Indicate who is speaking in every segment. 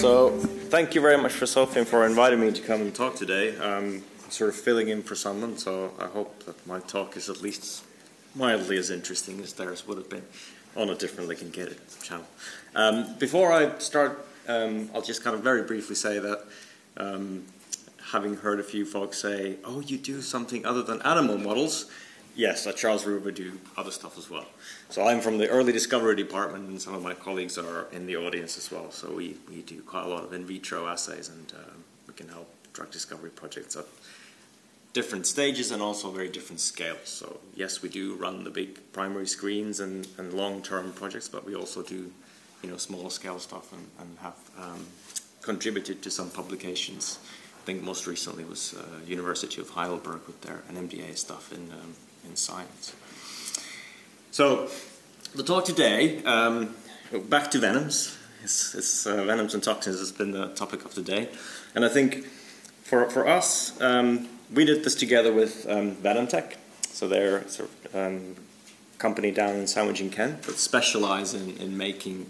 Speaker 1: So, thank you very much for Sophie for inviting me to come and talk today. I'm sort of filling in for someone, so I hope that my talk is at least mildly as interesting as theirs would have been on a different Lincoln channel. Um, before I start, um, I'll just kind of very briefly say that um, having heard a few folks say, oh, you do something other than animal models, yes, at Charles River do other stuff as well. So I'm from the early discovery department, and some of my colleagues are in the audience as well. So we, we do quite a lot of in vitro assays, and uh, we can help drug discovery projects at different stages and also very different scales. So yes, we do run the big primary screens and, and long-term projects, but we also do, you know, smaller scale stuff and, and have um, contributed to some publications. I think most recently was uh, University of Heidelberg with their NMDA stuff in um, in science. So, the talk today, um, back to venoms. It's, it's uh, venoms and toxins has been the topic of the day. And I think for, for us, um, we did this together with um, VenomTech. So they're sort of um, company down in Sandwich in Kent that specialize in, in making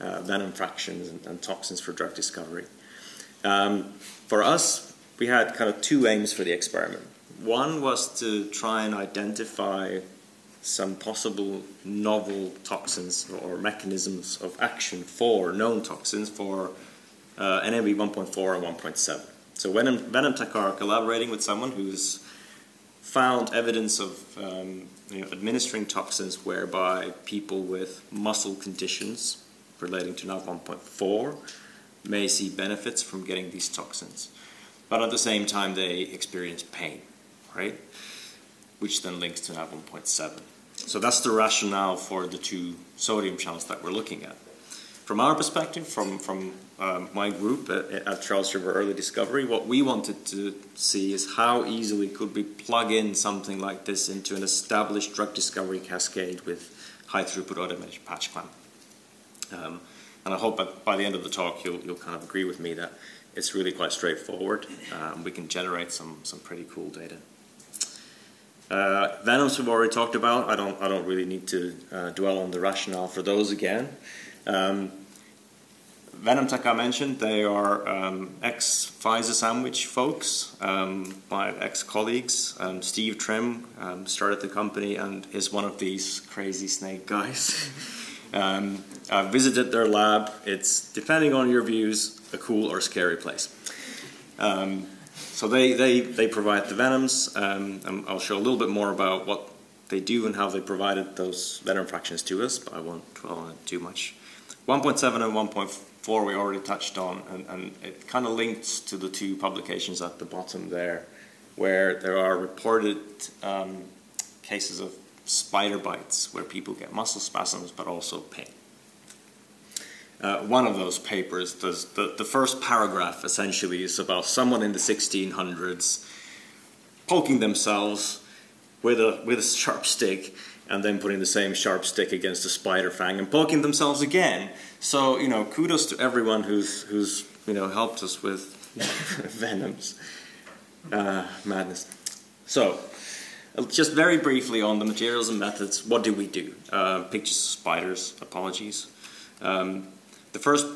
Speaker 1: uh, venom fractions and, and, toxins for drug discovery. Um, for us, we had kind of two aims for the experiment. One was to try and identify some possible novel toxins or mechanisms of action for known toxins for uh, NAB 1.4 and 1.7. So Venom, VenomTech are collaborating with someone who's found evidence of um, you know, administering toxins whereby people with muscle conditions relating to NAV 1.4 may see benefits from getting these toxins. But at the same time, they experience pain right? Which then links to NAV 1.7. So that's the rationale for the two sodium channels that we're looking at. From our perspective, from, from um, my group at, at, Charles River Early Discovery, what we wanted to see is how easily could we plug in something like this into an established drug discovery cascade with high throughput automated patch clamp. Um, and I hope that by the end of the talk you'll, you'll kind of agree with me that it's really quite straightforward. Um, we can generate some, some pretty cool data. Uh, venoms we've already talked about. I don't, I don't really need to uh, dwell on the rationale for those again. Um, VenomTech I mentioned, they are um, ex-Pfizer sandwich folks, um, my ex-colleagues. Um, Steve Trim um, started the company and is one of these crazy snake guys. Um, I visited their lab. It's, depending on your views, a cool or scary place. Um, so they, they, they provide the venoms. Um, and I'll show a little bit more about what they do and how they provided those venom fractions to us, but I won't dwell on it too much. 1.7 and 1.4 we already touched on, and, and it kind of links to the two publications at the bottom there, where there are reported um, cases of spider bites where people get muscle spasms but also pain. Uh, one of those papers, the, the first paragraph essentially is about someone in the 1600s poking themselves with a, with a sharp stick and then putting the same sharp stick against a spider fang and poking themselves again. So, you know, kudos to everyone who's, who's you know, helped us with venoms. Uh, madness. So, just very briefly on the materials and methods, what do we do? Uh, pictures of spiders, apologies. Um, the first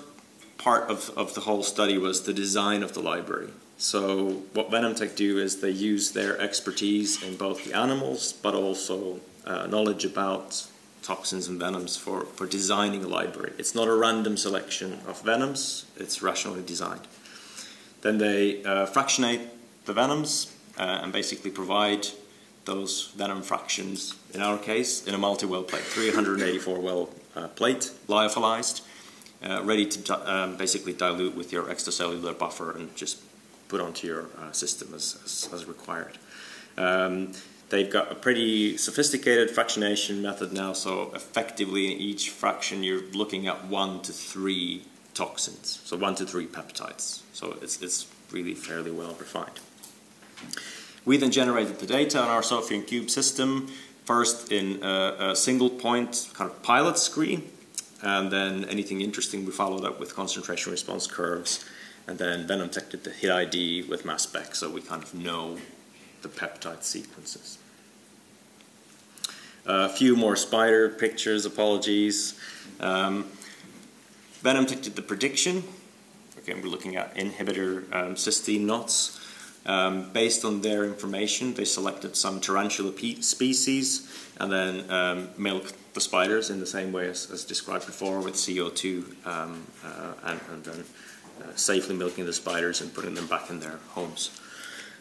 Speaker 1: part of, of the whole study was the design of the library. So what VenomTech do is they use their expertise in both the animals, but also uh, knowledge about toxins and venoms for, for designing a library. It's not a random selection of venoms, it's rationally designed. Then they uh, fractionate the venoms uh, and basically provide those venom fractions, in our case, in a multi-well plate, 384 well uh, plate, lyophilized, uh, ready to um, basically dilute with your extracellular buffer and just put onto your uh, system as, as, as required. Um, they've got a pretty sophisticated fractionation method now, so effectively in each fraction you're looking at one to three toxins, so one to three peptides. So it's, it's really fairly well refined. We then generated the data on our Sophian Cube system, first in a, a single point kind of pilot screen, and then anything interesting we followed up with concentration response curves, and then VenomTech did the hit ID with mass spec, so we kind of know the peptide sequences. A few more spider pictures, apologies. Um, VenomTech did the prediction, again, we're looking at inhibitor um, cysteine knots. Um, based on their information, they selected some tarantula species and then um, milked the spiders in the same way as, as described before with CO2 um, uh, and, and, then uh, safely milking the spiders and putting them back in their homes.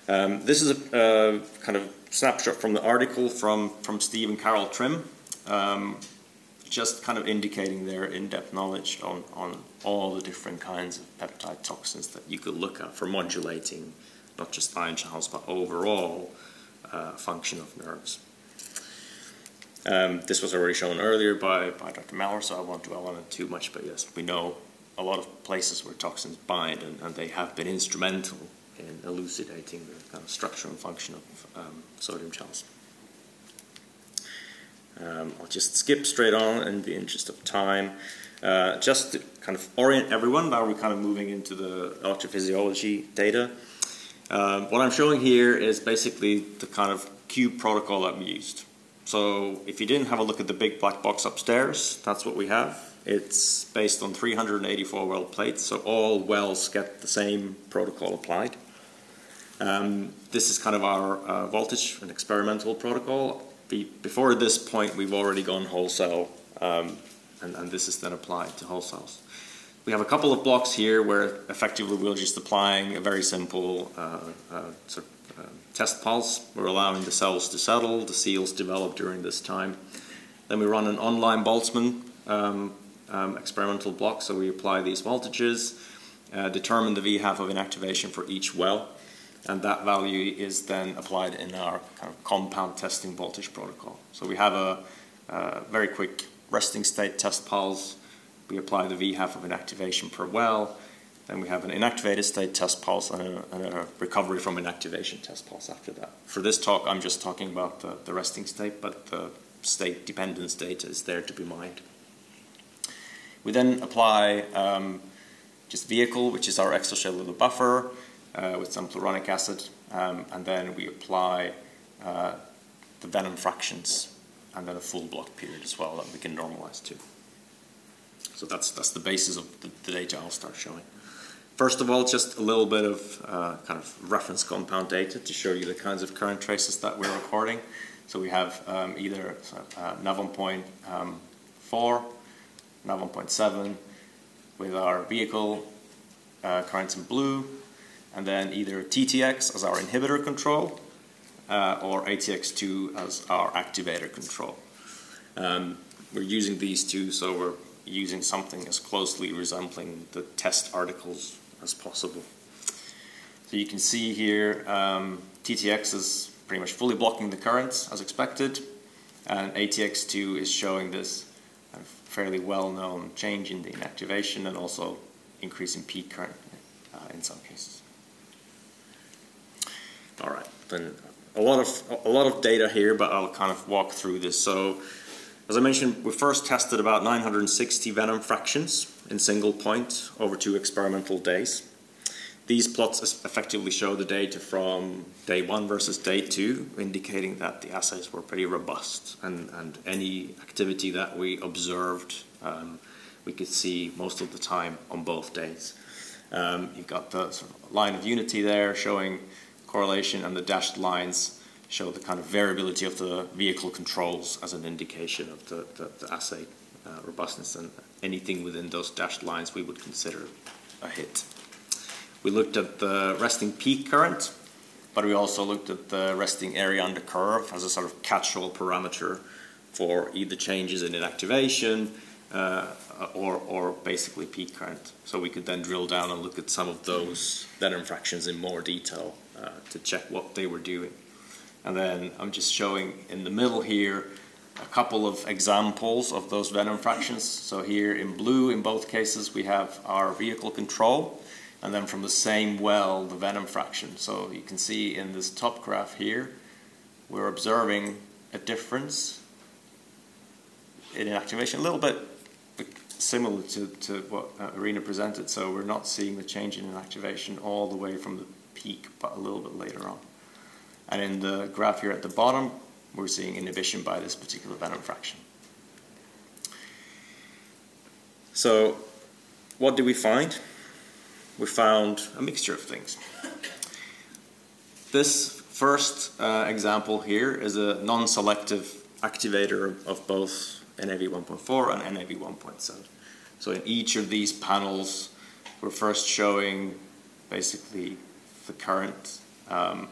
Speaker 1: Um, this is a uh, kind of snapshot from the article from, from Steve and Carol Trim, um, just kind of indicating their in-depth knowledge on, on all the different kinds of peptide toxins that you could look at for modulating not just ion channels, but overall uh, function of nerves. Um, this was already shown earlier by, by Dr. Mellor, so I won't dwell on it too much, but yes, we know a lot of places where toxins bind, and, and they have been instrumental in elucidating the kind of structure and function of um, sodium channels. Um, I'll just skip straight on in the interest of time. Uh, just to kind of orient everyone, now we're kind of moving into the electrophysiology data. Um, what I'm showing here is basically the kind of cube protocol that we used. So if you didn't have a look at the big black box upstairs, that's what we have. It's based on 384 well plates, so all wells get the same protocol applied. Um, this is kind of our uh, voltage and experimental protocol. Be before this point, we've already gone wholesale, um, and, and, this is then applied to whole cells. We have a couple of blocks here where effectively we're just applying a very simple uh, uh, sort of test pulse. We're allowing the cells to settle, the seals develop during this time. Then we run an online Boltzmann um, um, experimental block, so we apply these voltages, uh, determine the V half of inactivation for each well, and that value is then applied in our kind of compound testing voltage protocol. So we have a, a very quick resting state test pulse, we apply the V half of inactivation per well, then we have an inactivated state test pulse and a, and a, recovery from inactivation test pulse after that. For this talk, I'm just talking about the, the resting state, but the state dependence data is there to be mined. We then apply um, just vehicle, which is our extracellular buffer uh, with some pluronic acid, um, and then we apply uh, the venom fractions and then a full block period as well that we can normalize to. So that's, that's the basis of the, the data I'll start showing. First of all, just a little bit of uh, kind of reference compound data to show you the kinds of current traces that we're recording. So we have um, either uh, nav 1.4, um, nav 1.7 with our vehicle uh, currents in blue, and then either TTX as our inhibitor control uh, or ATX2 as our activator control. Um, we're using these two, so we're using something as closely resembling the test articles as possible. So you can see here um, TTX is pretty much fully blocking the currents as expected and ATX2 is showing this fairly well-known change in the inactivation and also increase in peak current uh, in some cases. All right, then a lot of a lot of data here, but I'll kind of walk through this. So, as I mentioned, we first tested about 960 venom fractions in single point over two experimental days. These plots effectively show the data from day one versus day two, indicating that the assays were pretty robust and, and any activity that we observed um, we could see most of the time on both days. Um, you've got the sort of line of unity there showing correlation and the dashed lines show the kind of variability of the vehicle controls as an indication of the, the, the assay uh, robustness and anything within those dashed lines we would consider a hit. We looked at the resting peak current, but we also looked at the resting area under curve as a sort of catch-all parameter for either changes in inactivation uh, or, or basically peak current. So we could then drill down and look at some of those venom fractions in more detail uh, to check what they were doing. And then I'm just showing in the middle here a couple of examples of those venom fractions. So here in blue, in both cases, we have our vehicle control, and then from the same well, the venom fraction. So you can see in this top graph here, we're observing a difference in activation, a little bit similar to, to what uh, Irina presented. So we're not seeing the change in activation all the way from the peak, but a little bit later on. And in the graph here at the bottom, we're seeing inhibition by this particular venom fraction. So what do we find? we found a mixture of things. This first uh, example here is a non-selective activator of both NAV 1.4 and NAV 1.7. So in each of these panels, we're first showing basically the current um,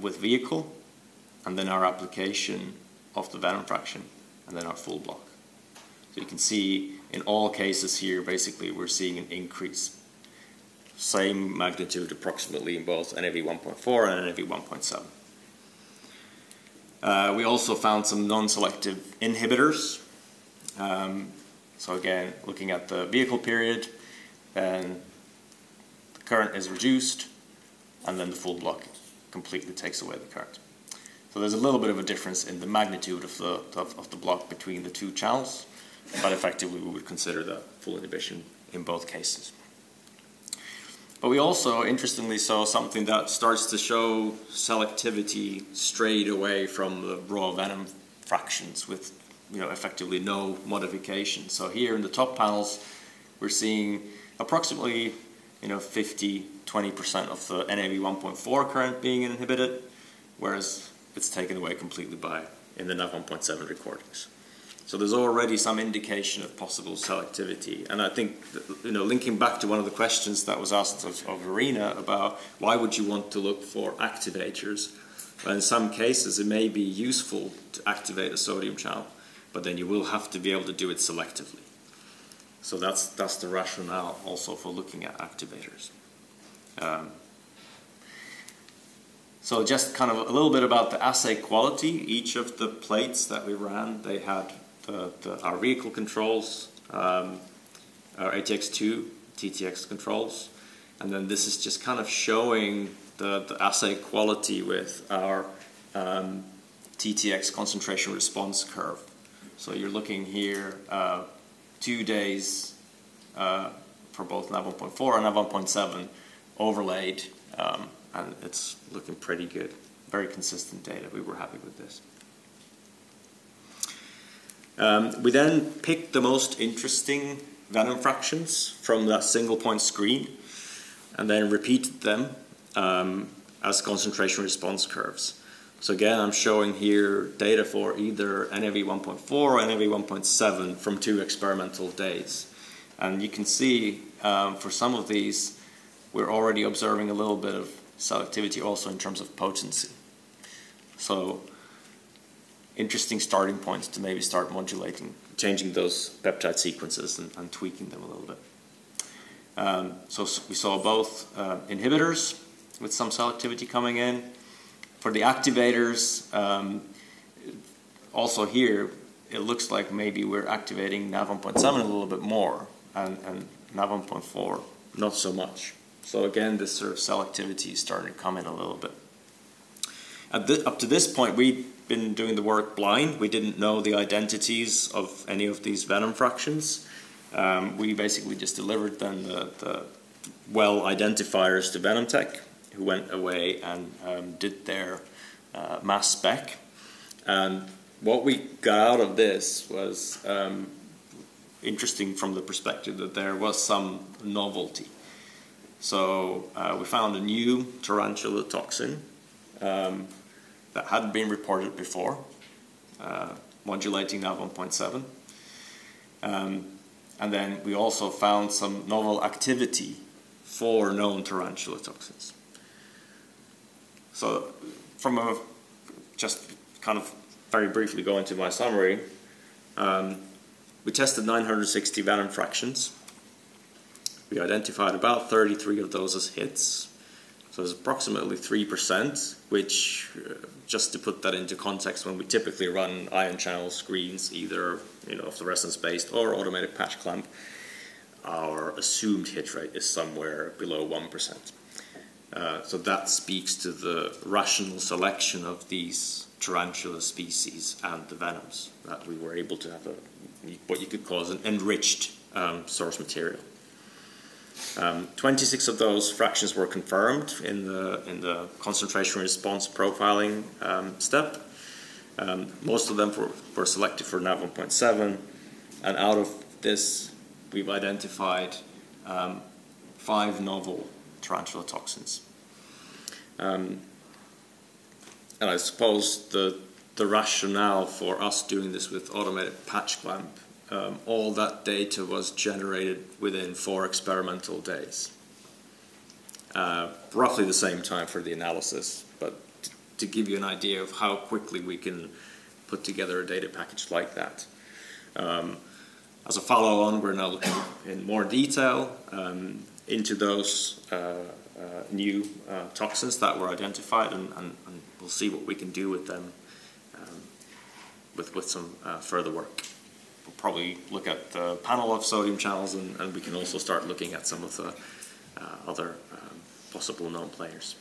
Speaker 1: with vehicle, and then our application of the venom fraction, and then our full block. So you can see in all cases here, basically, we're seeing an increase. Same magnitude approximately in both NAV 1.4 and NAV 1.7. Uh, we also found some non-selective inhibitors. Um, so again, looking at the vehicle period, then the current is reduced, and then the full block completely takes away the current. So there's a little bit of a difference in the magnitude of the, of, of the block between the two channels, but effectively we would consider the full inhibition in both cases. But we also, interestingly, saw something that starts to show selectivity strayed away from the raw venom fractions with you know, effectively no modification. So here in the top panels, we're seeing approximately you know, 50, 20% of the NAV 1.4 current being inhibited, whereas it's taken away completely by in the NAV 1.7 recordings. So there's already some indication of possible selectivity. And I think, you know, linking back to one of the questions that was asked of, of Irina about why would you want to look for activators? Well, in some cases, it may be useful to activate a sodium channel, but then you will have to be able to do it selectively. So that's, that's the rationale also for looking at activators. Um, so just kind of a little bit about the assay quality. Each of the plates that we ran, they had the, the, our vehicle controls, um, our ATX2, TTX controls, and then this is just kind of showing the, the assay quality with our um, TTX concentration response curve. So you're looking here uh, two days uh, for both NAV 1.4 and NAV 1.7 overlaid, um, and it's looking pretty good. Very consistent data. We were happy with this. Um, we then picked the most interesting venom fractions from that single point screen and then repeated them um, as concentration response curves. So again, I'm showing here data for either NAV 1.4 or NAV 1.7 from two experimental days. And you can see um, for some of these, we're already observing a little bit of selectivity also in terms of potency. So interesting starting points to maybe start modulating, changing those peptide sequences and, and tweaking them a little bit. Um, so we saw both uh, inhibitors with some selectivity coming in. For the activators, um, also here, it looks like maybe we're activating NAV 1.7 a little bit more and, and NAV 1.4 not so much. So again, this sort of selectivity is starting to come in a little bit. up to this point, we been doing the work blind. We didn't know the identities of any of these venom fractions. Um, we basically just delivered then the, the, well identifiers to VenomTech, who went away and um, did their uh, mass spec. And what we got out of this was um, interesting from the perspective that there was some novelty. So uh, we found a new tarantula toxin um, that hadn't been reported before, uh, modulating NAV 1.7. Um, and then we also found some novel activity for known tarantula toxins. So from a, just kind of very briefly go into my summary, um, we tested 960 venom fractions. We identified about 33 of those as hits, so it's approximately 3%, which, uh, just to put that into context, when we typically run ion channel screens, either you know, fluorescence-based or automated patch clamp, our assumed hit rate is somewhere below 1%. Uh, so that speaks to the rational selection of these tarantula species and the venoms, that we were able to have a, what you could call an enriched um, source material. Um, 26 of those fractions were confirmed in the, in the concentration response profiling um, step. Um, most of them were, were selected for NAV 1.7, and out of this, we've identified um, five novel tarantula toxins. Um, and I suppose the the rationale for us doing this with automated patch clamp, um, all that data was generated within four experimental days. Uh, roughly the same time for the analysis, but to give you an idea of how quickly we can put together a data package like that. Um, as a follow-on, we're now looking in more detail um, into those uh, uh, new uh, toxins that were identified, and, and, and, we'll see what we can do with them um, with, with some further work. We'll probably look at the panel of sodium channels, and, and we can also start looking at some of the other um, possible known players.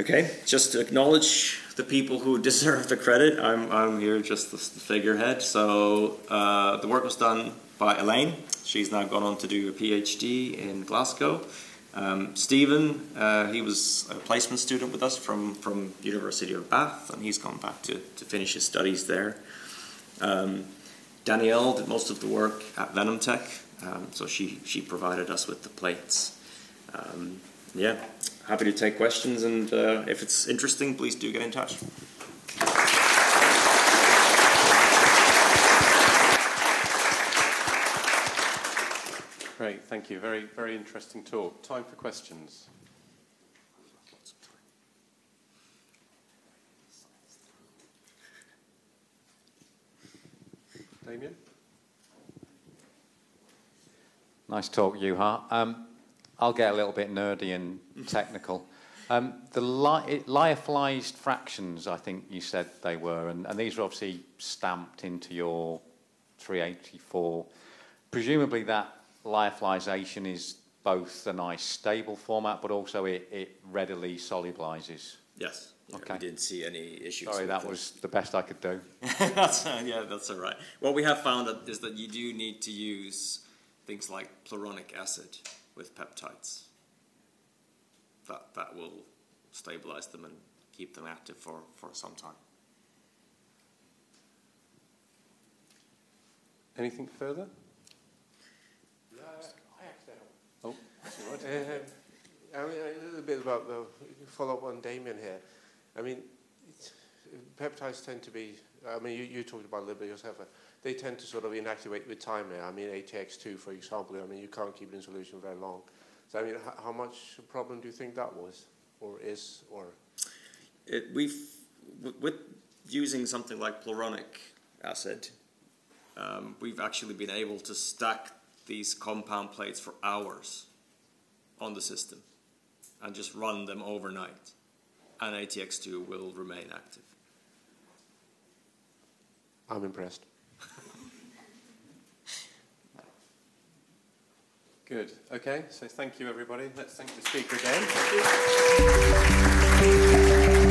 Speaker 1: Okay, just to acknowledge the people who deserve the credit. I'm, I'm here just the figurehead. So uh, the work was done by Elaine. She's now gone on to do a PhD in Glasgow. Um, Stephen, uh, he was a placement student with us from, from University of Bath, and he's gone back to, to finish his studies there. Um, Danielle did most of the work at Venom Tech, um, so she, she provided us with the plates. Um, yeah, happy to take questions, and uh, if it's interesting, please do get in touch.
Speaker 2: Great, thank you. Very, very interesting talk. Time for questions. Damien?
Speaker 3: Nice talk, Juha. Um, I'll get a little bit nerdy and technical. Um, the li- lyophilized fractions, I think you said they were, and, and these are obviously stamped into your 384. Presumably that lyophilization is both a nice stable format, but also it, it readily solubilizes.
Speaker 1: Yes. Okay. We didn't see any issues.
Speaker 3: Sorry, that was the best I could do.
Speaker 1: that's, uh, yeah, that's all right. What we have found is that you do need to use things like pluronic acid with peptides. That, that will stabilize them and keep them active for, for some time.
Speaker 2: Anything further?
Speaker 4: Yeah, I actually
Speaker 2: Oh,
Speaker 4: uh, I mean, a little bit about the follow up on Damien here. I mean, peptides tend to be, I mean, you, you talked about a little bit yourself, uh, they tend to sort of inactivate with time now. I mean, ATX2, for example, I mean, you can't keep it in solution very long. So, I mean, how much a problem do you think that was, or is, or?
Speaker 1: It, we've, with using something like pluronic acid, um, we've actually been able to stack these compound plates for hours on the system and just run them overnight, and ATX2 will remain active.
Speaker 4: I'm impressed.
Speaker 2: Good. Okay, so thank you, everybody. Let's thank the speaker again.